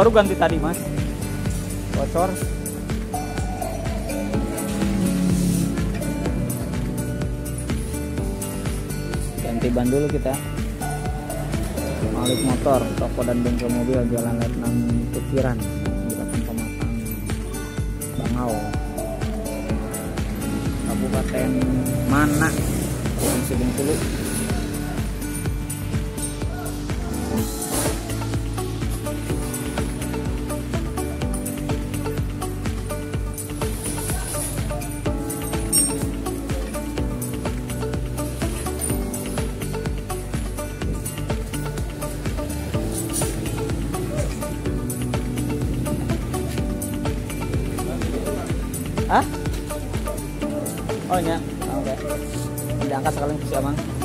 baru ganti tadi mas. Bocor. Ganti ban dulu kita. Malik Motor toko dan bengkel mobil Jalan Letnan Tukiran Kabupaten Pematang Bangau. Kabupaten Mana? Provinsi Bengkulu Hah? Oh iya. Oke. Diangkat sekalian si Amang.